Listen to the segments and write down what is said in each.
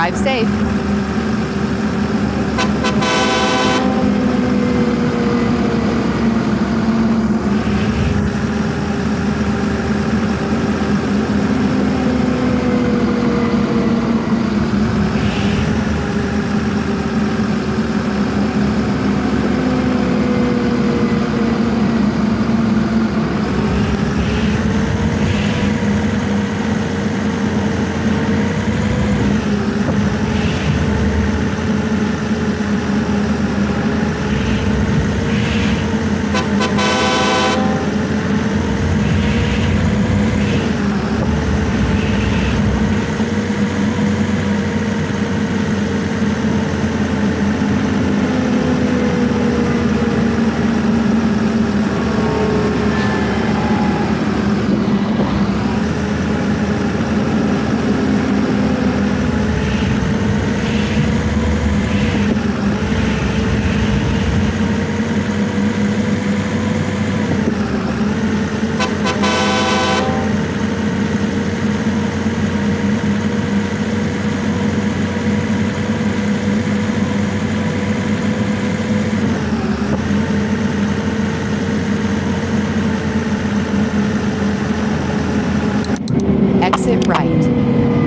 Drive safe. mind.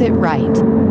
it right.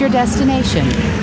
Your destination.